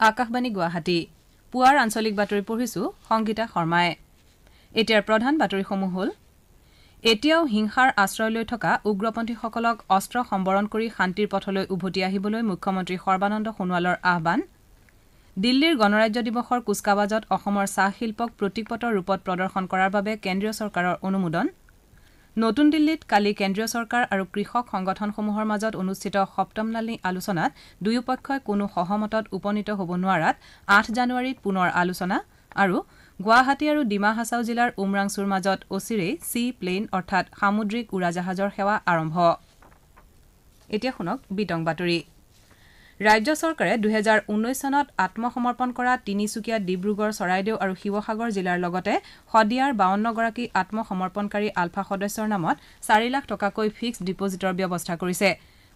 আকাশবাণী গুৱাহাটী। পুৱাৰ আঞ্চলিক বাতৰি পঢ়িছো সংগীতা শৰ্মাই। এতিয়াৰ প্ৰধান বাতৰিসমূহ হ'ল এতিয়াও হিংসাৰ আশ্ৰয় লৈ থকা উগ্ৰপন্থীসকলক অস্ত্ৰ সম্বৰণ কৰি শান্তিৰ পথলৈ উভতি আহিবলৈ মুখ্যমন্ত্ৰী সৰ্বানন্দ সোণোৱালৰ আহান দিল্লীৰ গণৰাজ্য দিৱসৰ কুচকাৱাজত অসমৰ চাহ শিল্পক প্ৰতীকপটৰ ৰূপত প্ৰদৰ্শন কৰাৰ বাবে কেন্দ্ৰীয় চৰকাৰৰ অনুমোদন। নতুন দিল্লীত কালি কেন্দ্ৰীয় চৰকাৰ আৰু কৃষক সংগঠনসমূহৰ মাজত অনুষ্ঠিত সপ্তমলানি আলোচনাত দুয়োপক্ষই কোনো সহমতত উপনীত হ'ব নোৱাৰাত আঠ জানুৱাৰীত পুনৰ আলোচনা আৰু গুৱাহাটী আৰু ডিমা হাছাও জিলাৰ উমৰাংচুৰ মাজত অচিৰেই চি প্লেইন অৰ্থাৎ সামুদ্ৰিক উৰাজাহাজৰ সেৱা আৰম্ভ এতিয়া শুনক বিতং বাতৰি ৰাজ্য চৰকাৰে দুহেজাৰ ঊনৈশ চনত আত্মসমৰ্পণ কৰা তিনিচুকীয়া ডিব্ৰুগড় চৰাইদেউ আৰু শিৱসাগৰ জিলাৰ লগতে শদিয়াৰ বাৱন্নগৰাকী আত্মসমৰ্পণকাৰী আলফা সদস্যৰ নামত চাৰি লাখ টকাকৈ ফিক্সড ডিপজিটৰ ব্যৱস্থা কৰিছে।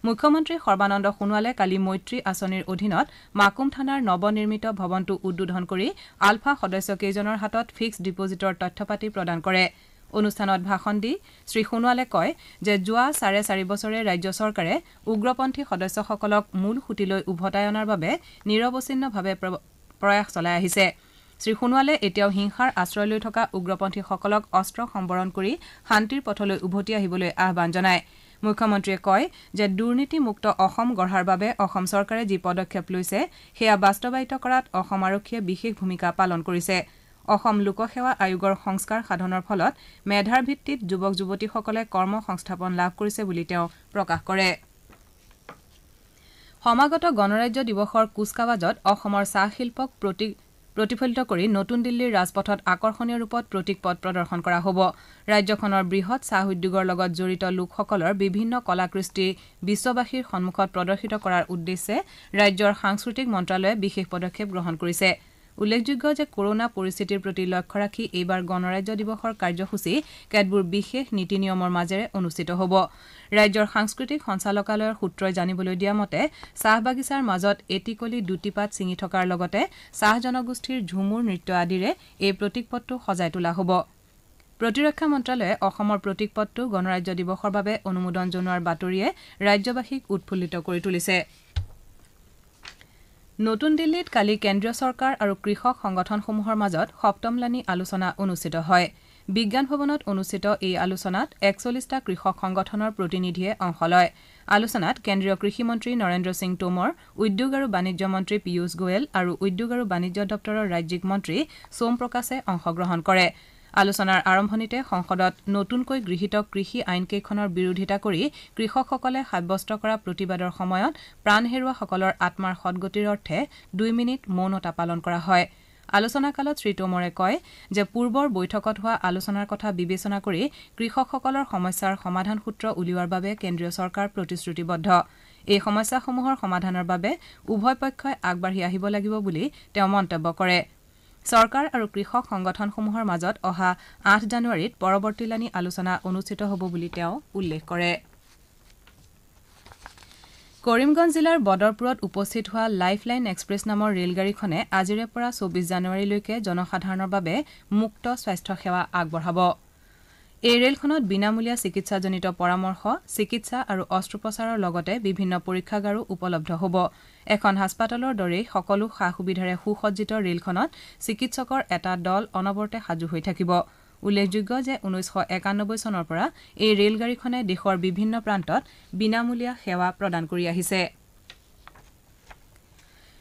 মুখ্যমন্ত্ৰী সৰ্বানন্দ সোণোৱালে কালি মৈত্ৰী আঁচনিৰ অধীনত মাকুম থানাৰ নৱ নিৰ্মিত ভৱনটো উদ্বোধন কৰি আলফা সদস্যকেইজনৰ হাতত ফিক্সড ডিপজিটৰ তথ্যপাতি প্ৰদান কৰে। অনুষ্ঠানত ভাষণ দি শ্ৰীসোণোৱালে কয় যে যোৱা চাৰে চাৰি বছৰে ৰাজ্য চৰকাৰে উগ্ৰপন্থী সদস্যসকলক মূল সুঁতিলৈ উভতাই অনাৰ বাবে নিৰৱচ্ছিন্নভাৱে প্ৰয়াস চলাই আহিছে। শ্ৰীসোণোৱালে এতিয়াও হিংসাৰ আশ্ৰয় লৈ থকা উগ্ৰপন্থীসকলক অস্ত্ৰ সম্বৰণ কৰি শান্তিৰ পথলৈ উভতি আহিবলৈ আহান জনায়। মুখ্যমন্ত্ৰীয়ে কয় যে দুৰ্নীতিমুক্ত অসম গঢ়াৰ বাবে অসম চৰকাৰে যি পদক্ষেপ লৈছে সেয়া বাস্তৱায়িত কৰাত অসম আৰক্ষীয়ে বিশেষ ভূমিকা পালন কৰিছে। অসম লোকসেৱা আয়োগৰ সংস্কাৰ সাধনৰ ফলত মেধাৰ ভিত্তিত যুৱক যুৱতীসকলে কৰ্ম সংস্থাপন লাভ কৰিছে বুলি তেওঁ প্ৰকাশ কৰে। সমাগত গণৰাজ্য দিৱসৰ কুচকাৱাজত অসমৰ চাহ শিল্পক প্ৰতিফলিত কৰি নতুন দিল্লীৰ ৰাজপথত আকৰ্ষণীয় ৰূপত প্ৰতীক পথ প্ৰদৰ্শন কৰা হ'ব। ৰাজ্যখনৰ বৃহৎ চাহ উদ্যোগৰ লগত জড়িত লোকসকলৰ বিভিন্ন কলাকৃষ্টি বিশ্ববাসীৰ সন্মুখত প্ৰদৰ্শিত কৰাৰ উদ্দেশ্যে ৰাজ্যৰ সাংস্কৃতিক মন্ত্ৰালয়ে বিশেষ পদক্ষেপ গ্ৰহণ কৰিছে। উল্লেখযোগ্য যে কৰোনা পৰিস্থিতিৰ প্ৰতি লক্ষ্য ৰাখি এইবাৰ গণৰাজ্য দিৱসৰ কাৰ্যসূচী কেতবোৰ বিশেষ নীতি নিয়মৰ মাজেৰে অনুষ্ঠিত হ'ব। ৰাজ্যৰ সাংস্কৃতিক সঞ্চালকালয়ৰ সূত্ৰই জানিবলৈ দিয়া মতে চাহ বাগিচাৰ মাজত এটিকলি দুটিপাত ছিঙি থকাৰ লগতে চাহ জনগোষ্ঠীৰ ঝুমুৰ নৃত্য আদিৰে এই প্ৰতীকপটটো সজাই তোলা হ'ব। প্ৰতিৰক্ষা মন্ত্ৰালয়ে অসমৰ প্ৰতীকপটটো গণৰাজ্য দিৱসৰ বাবে অনুমোদন জনোৱাৰ বাতৰিয়ে ৰাজ্যবাসীক উৎফুল্লিত কৰি তুলিছে। নতুন দিল্লীত কালি কেন্দ্ৰীয় চৰকাৰ আৰু কৃষক সংগঠনসমূহৰ মাজত সপ্তমলানি আলোচনা অনুষ্ঠিত হয়। বিজ্ঞান ভৱনত অনুষ্ঠিত এই আলোচনাত একচল্লিছটা কৃষক সংগঠনৰ প্ৰতিনিধিয়ে অংশ লয়। আলোচনাত কেন্দ্ৰীয় কৃষিমন্ত্ৰী নৰেন্দ্ৰ সিং টোমৰ উদ্যোগ আৰু বাণিজ্য মন্ত্ৰী পীয়ুষ গোৱেল আৰু উদ্যোগ আৰু বাণিজ্য দপ্তৰৰ ৰাজ্যিক মন্ত্ৰী সোম প্ৰকাশে অংশগ্ৰহণ কৰে। আলোচনাৰ আৰম্ভণিতে সংসদত নতুনকৈ গৃহীত কৃষি আইনকেইখনৰ বিৰোধিতা কৰি কৃষকসকলে সাব্যস্ত কৰা প্ৰতিবাদৰ সময়ত প্ৰাণ হেৰুওৱাসকলৰ আত্মাৰ সদগতিৰ অৰ্থে দুই মিনিট মৌনতা পালন কৰা হয়। আলোচনাকালত শ্ৰীটোমৰে কয় যে পূৰ্বৰ বৈঠকত হোৱা আলোচনাৰ কথা বিবেচনা কৰি কৃষকসকলৰ সমস্যাৰ সমাধান সূত্ৰ উলিওৱাৰ বাবে কেন্দ্ৰীয় চৰকাৰ প্ৰতিশ্ৰুতিবদ্ধ। এই সমস্যাসমূহৰ সমাধানৰ বাবে উভয় পক্ষই আগবাঢ়ি আহিব লাগিব বুলি তেওঁ মন্তব্য কৰে। চৰকাৰ আৰু কৃষক সংগঠনসমূহৰ মাজত অহা আঠ জানুৱাৰীত পৰৱৰ্তীলানি আলোচনা অনুষ্ঠিত হ'ব বুলি তেওঁ উল্লেখ কৰে। কৰিমগঞ্জ জিলাৰ বদৰপুৰত উপস্থিত হোৱা লাইফ লাইন এক্সপ্ৰেছ নামৰ ৰেলগাড়ীখনে আজিৰে পৰা চৌবিছ জানুৱাৰীলৈকে জনসাধাৰণৰ বাবে মুক্ত স্বাস্থ্য সেৱা আগবঢ়াব। এই ৰেলখনত বিনামূলীয়া চিকিৎসাজনিত পৰামৰ্শ চিকিৎসা আৰু অস্ত্ৰোপচাৰৰ লগতে বিভিন্ন পৰীক্ষাগাৰো উপলব্ধ হ'ব। এখন হাস্পতালৰ দৰেই সকলো সা সুবিধাৰে সুসজ্জিত ৰেলখনত চিকিৎসকৰ এটা দল অনবৰতে সাজু হৈ থাকিব। উল্লেখযোগ্য যে ঊনৈছশ একানব্বৈ চনৰ পৰা এই ৰেলগাড়ীখনে দেশৰ বিভিন্ন প্ৰান্তত বিনামূলীয়া সেৱা প্ৰদান কৰি আহিছে।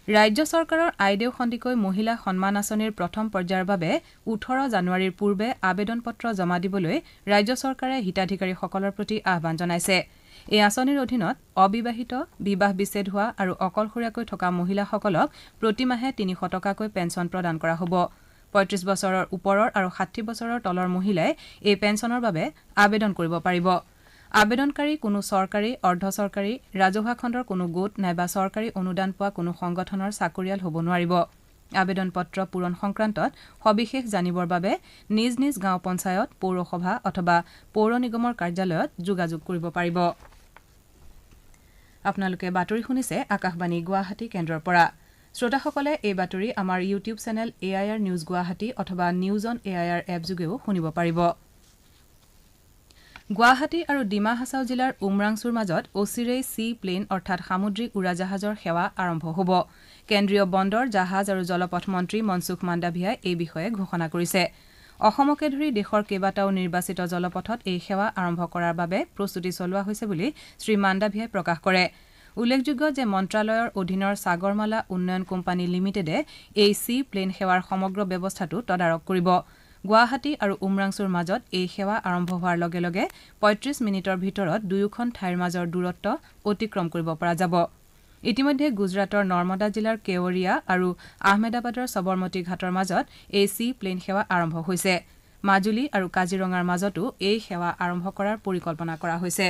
ৰাজ্য চৰকাৰৰ আইদেউ সন্দিকৈ মহিলা সন্মান আঁচনিৰ প্ৰথম পৰ্যায়ৰ বাবে ওঠৰ জানুৱাৰীৰ পূৰ্বে আবেদন পত্ৰ জমা দিবলৈ ৰাজ্য চৰকাৰে হিতাধিকাৰীসকলৰ প্ৰতি আহান জনাইছে। এই আঁচনিৰ অধীনত অবিবাহিত বিবাহ বিচ্ছেদ হোৱা আৰু অকলশৰীয়াকৈ থকা মহিলাসকলক প্ৰতিমাহে তিনিশ টকাকৈ পেঞ্চন প্ৰদান কৰা হ'ব। পঁয়ত্ৰিশ বছৰৰ ওপৰৰ আৰু ষাঠি বছৰৰ তলৰ মহিলাই এই পেঞ্চনৰ বাবে আবেদন কৰিব পাৰিব। আবেদনকাৰী কোনো চৰকাৰী অৰ্ধ চৰকাৰী ৰাজহুৱা খণ্ডৰ কোনো গোট নাইবা চৰকাৰী অনুদান পোৱা কোনো সংগঠনৰ চাকৰিয়াল হ'ব নোৱাৰিব। আবেদন পত্ৰ পূৰণ সংক্ৰান্তত সবিশেষ জানিবৰ বাবে নিজ নিজ গাঁও পঞ্চায়ত পৌৰসভা অথবা পৌৰ নিগমৰ কাৰ্যালয়ত যোগাযোগ কৰিব পাৰিব। আপোনালোকে বাতৰি শুনিছে আকাশবাণী গুৱাহাটী কেন্দ্ৰৰ পৰা। শ্ৰোতাসকলে এই বাতৰি আমাৰ YouTube channel A I R news Guwahati অথবা news on A I R app যোগেও শুনিব পাৰিব। গুৱাহাটী আৰু ডিমা হাছাও জিলাৰ উমৰাংচুৰ মাজত অচিৰেই চি প্লেন অৰ্থাৎ সামুদ্ৰিক উৰাজাহাজৰ সেৱা আৰম্ভ হ'ব। কেন্দ্ৰীয় বন্দৰ জাহাজ আৰু জলপথ মন্ত্ৰী মনচুখ মাণ্ডাভিয়াই এই বিষয়ে ঘোষণা কৰিছে। অসমকে ধৰি দেশৰ কেইবাটাও নিৰ্বাচিত জলপথত এই সেৱা আৰম্ভ কৰাৰ বাবে প্ৰস্তুতি চলোৱা হৈছে বুলি শ্ৰীমাণ্ডাভিয়াই প্ৰকাশ কৰে। উল্লেখযোগ্য যে মন্ত্ৰালয়ৰ অধীনৰ সাগৰমালা উন্নয়ন কোম্পানী লিমিটেডে এই চি প্লেন সেৱাৰ সমগ্ৰ ব্যৱস্থাটো তদাৰক কৰিব। গুৱাহাটী আৰু উমৰাংচুৰ মাজত এই সেৱা আৰম্ভ হোৱাৰ লগে লগে পঁয়ত্ৰিশ মিনিটৰ ভিতৰত দুয়োখন ঠাইৰ মাজৰ দূৰত্ব অতিক্ৰম কৰিব পৰা যাব। ইতিমধ্যে গুজৰাটৰ নৰ্মদা জিলাৰ কেৱৰিয়া আৰু আহমেদাবাদৰ সবৰমতী ঘাটৰ মাজত এই চি প্লেন সেৱা আৰম্ভ হৈছে। মাজুলী আৰু কাজিৰঙাৰ মাজতো এই সেৱা আৰম্ভ কৰাৰ পৰিকল্পনা কৰা হৈছে।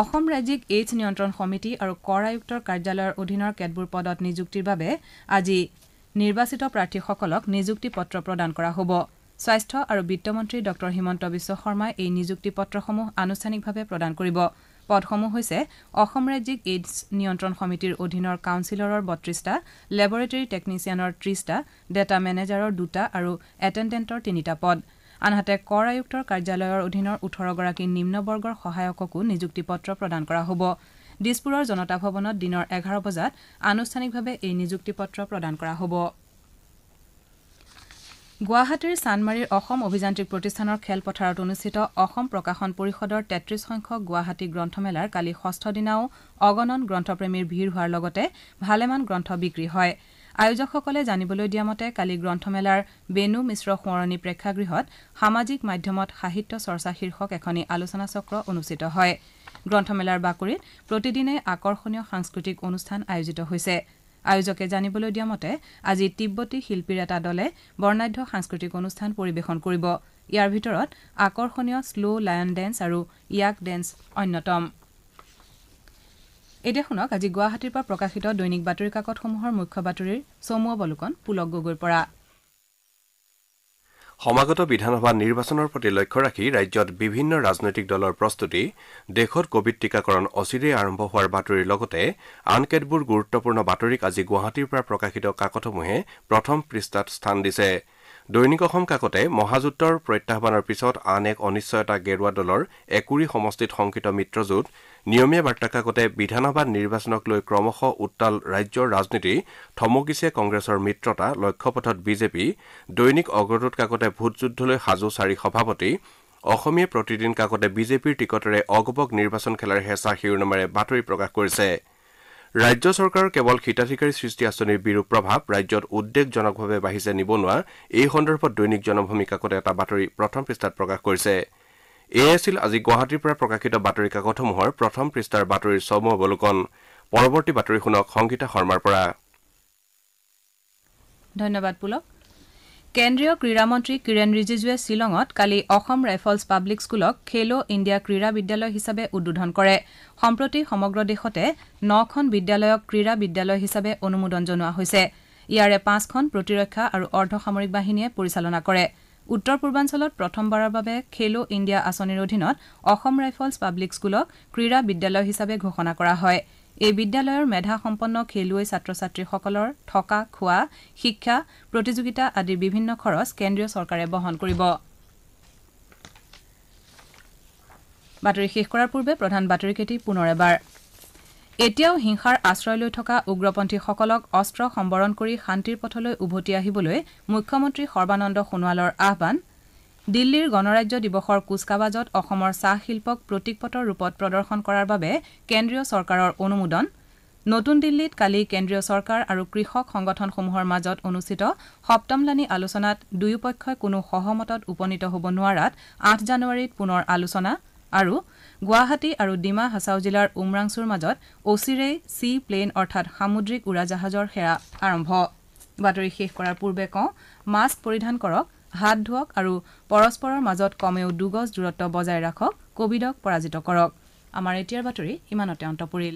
অসম ৰাজ্যিক এইডছ নিয়ন্ত্ৰণ সমিতি আৰু কৰ আয়ুক্তৰ কাৰ্যালয়ৰ অধীনৰ কেতবোৰ পদত নিযুক্তিৰ বাবে আজি নিৰ্বাচিত প্ৰাৰ্থীসকলক নিযুক্তি পত্ৰ প্ৰদান কৰা হ'ব। স্বাস্থ্য আৰু বিত্তমন্ত্ৰী ডঃ হিমন্ত বিশ্ব শৰ্মাই এই নিযুক্তি পত্ৰসমূহ আনুষ্ঠানিকভাৱে প্ৰদান কৰিব। পদসমূহ হৈছে অসম ৰাজ্যিক এইডছ নিয়ন্ত্ৰণ সমিতিৰ অধীনৰ কাউন্সিলৰৰ বত্ৰিশটা লেবৰেটৰী টেকনিচিয়ানৰ ত্ৰিশটা ডেটা মেনেজাৰৰ দুটা আৰু এটেণ্ডেণ্টৰ তিনিটা পদ। আনহাতে কৰ আয়ুক্তৰ কাৰ্যালয়ৰ অধীনৰ ওঠৰগৰাকী নিম্নবৰ্গৰ সহায়ককো নিযুক্তি পত্ৰ প্ৰদান কৰা হ'ব। দিছপুৰৰ জনতা ভৱনত দিনৰ এঘাৰ বজাত আনুষ্ঠানিকভাৱে এই নিযুক্তি পত্ৰ প্ৰদান কৰা হ'ব। গুৱাহাটীৰ চানমাৰীৰ অসম অভিযান্ত্ৰিক প্ৰতিষ্ঠানৰ খেলপথাৰত অনুষ্ঠিত অসম প্ৰকাশন পৰিষদৰ তেত্ৰিশ সংখ্যক গুৱাহাটী গ্ৰন্থমেলাৰ কালি ষষ্ঠ দিনাও অগণন গ্ৰন্থপ্ৰেমীৰ ভিৰ হোৱাৰ লগতে ভালেমান গ্ৰন্থ বিক্ৰী হয়। আয়োজকসকলে জানিবলৈ দিয়া মতে কালি গ্ৰন্থমেলাৰ বেণু মিশ্ৰ সোঁৱৰণী প্ৰেক্ষাগৃহত সামাজিক মাধ্যমত সাহিত্য চৰ্চা শীৰ্ষক এখনি আলোচনাচক্ৰ অনুষ্ঠিত হয়। গ্ৰন্থমেলাৰ বাকৰিত প্ৰতিদিনে আকৰ্ষণীয় সাংস্কৃতিক অনুষ্ঠান আয়োজিত হৈছে। আয়োজকে জানিবলৈ দিয়া মতে আজি তিব্বতী শিল্পীৰ এটা দলে বৰ্ণাঢ্য সাংস্কৃতিক অনুষ্ঠান পৰিৱেশন কৰিব। ইয়াৰ ভিতৰত আকৰ্ষণীয় শ্ল' লায়ন ডেন্স আৰু য়াক ডেন্স অন্যতম। এতিয়া শুনক আজি গুৱাহাটীৰ পৰা প্ৰকাশিত দৈনিক বাতৰি কাকতসমূহৰ মুখ্য বাতৰিৰ চমু অৱলোকন পুলক গগৈৰ পৰা। সমাগত বিধানসভা নিৰ্বাচনৰ প্ৰতি লক্ষ্য ৰাখি ৰাজ্যত বিভিন্ন ৰাজনৈতিক দলৰ প্ৰস্তুতি দেশত কভিড টীকাকৰণ অচিৰেই আৰম্ভ হোৱাৰ বাতৰিৰ লগতে আন কেতবোৰ গুৰুত্বপূৰ্ণ বাতৰিক আজি গুৱাহাটীৰ পৰা প্ৰকাশিত কাকতসমূহে প্ৰথম পৃষ্ঠাত স্থান দিছে। দৈনিক অসম কাকতে মহাযুদ্ধৰ প্ৰত্যাহ্বানৰ পিছত আন এক অনিশ্চয়তা গেৰুৱা দলৰ একুৰি সমষ্টিত শংকিত মিত্ৰজোঁট নিয়মীয়া বাৰ্তা কাকতে বিধানসভা নিৰ্বাচনক লৈ ক্ৰমশ উত্তাল ৰাজ্যৰ ৰাজনীতি থমকিছে কংগ্ৰেছৰ মিত্ৰতা লক্ষ্যপথত বিজেপি। দৈনিক অগ্ৰদূত কাকতে ভোটযুদ্ধলৈ সাজু চাৰি সভাপতি। অসমীয়া প্ৰতিদিন কাকতে বিজেপিৰ টিকটেৰে অগপক নিৰ্বাচন খেলাৰ হেঁচা শিৰোনামেৰে বাতৰি প্ৰকাশ কৰিছে। ৰাজ্য চৰকাৰৰ কেৱল হিতাধিকাৰী সৃষ্টি আঁচনিৰ বিৰূপ প্ৰভাৱ ৰাজ্যত উদ্বেগজনকভাৱে বাঢ়িছে নিবনুৱা এই সন্দৰ্ভত দৈনিক জনভূমি কাকতে এটা বাতৰি প্ৰথম পৃষ্ঠাত প্ৰকাশ কৰিছে। এয়ে আছিল আজি গুৱাহাটীৰ পৰা প্ৰকাশিত বাতৰি কাকতসমূহৰ প্ৰথম পৃষ্ঠাৰ বাতৰিৰ চমু অৱলোকন। পৰৱৰ্তী বাতৰি শুনক সংগীতা শৰ্মাৰ পৰা। ধন্যবাদ পুলক। কেন্দ্ৰীয় ক্ৰীড়ামন্ত্ৰী কিৰেণ ৰিজিজুৱে শ্বিলঙত কালি অসম ৰাইফলছ পাব্লিক স্কুলক খেলো ইণ্ডিয়া ক্ৰীড়া বিদ্যালয় হিচাপে উদ্বোধন কৰে। সম্প্ৰতি সমগ্ৰ দেশতে নখন বিদ্যালয়ক ক্ৰীড়া বিদ্যালয় হিচাপে অনুমোদন জনোৱা হৈছে। ইয়াৰে পাঁচখন প্ৰতিৰক্ষা আৰু অৰ্ধসামৰিক বাহিনীয়ে পৰিচালনা কৰে। উত্তৰ পূৰ্বাঞ্চলত প্ৰথমবাৰৰ বাবে খেলো ইণ্ডিয়া আঁচনিৰ অধীনত অসম ৰাইফলছ পাব্লিক স্কুলক ক্ৰীড়া বিদ্যালয় হিচাপে ঘোষণা কৰা হয়। এই বিদ্যালয়ৰ মেধাসম্পন্ন খেলুৱৈ ছাত্ৰ ছাত্ৰীসকলৰ থকা খোৱা শিক্ষা প্ৰতিযোগিতা আদিৰ বিভিন্ন খৰচ কেন্দ্ৰীয় চৰকাৰে বহন কৰিব। এতিয়াও হিংসাৰ আশ্ৰয় লৈ থকা উগ্ৰপন্থীসকলক অস্ত্ৰ সম্বৰণ কৰি শান্তিৰ পথলৈ উভতি আহিবলৈ মুখ্যমন্ত্ৰী সৰ্বানন্দ সোণোৱালৰ আহান দিল্লীৰ গণৰাজ্য দিৱসৰ কুচকাৱাজত অসমৰ চাহ শিল্পক প্ৰতীকপটৰ ৰূপত প্ৰদৰ্শন কৰাৰ বাবে কেন্দ্ৰীয় চৰকাৰৰ অনুমোদন। নতুন দিল্লীত কালি কেন্দ্ৰীয় চৰকাৰ আৰু কৃষক সংগঠনসমূহৰ মাজত অনুষ্ঠিত সপ্তমলানি আলোচনাত দুয়োপক্ষই কোনো সহমতত উপনীত হ'ব নোৱাৰাত আঠ জানুৱাৰীত পুনৰ আলোচনা আৰু গুৱাহাটী আৰু ডিমা হাছাও জিলাৰ উমৰাংচুৰ মাজত অচিৰেই চি প্লেন অৰ্থাৎ সামুদ্ৰিক উৰাজাহাজৰ সেৱা আৰম্ভ। কৰাৰ পূৰ্বে কওঁ মাস্ক পৰিধান কৰক হাত ধুৱক আৰু পৰস্পৰৰ মাজত কমেও দুগজ দূৰত্ব বজাই ৰাখক। কভিডক পৰাজিত কৰক। আমাৰ এতিয়াৰ বাতৰি ইমানতে অন্ত পৰিল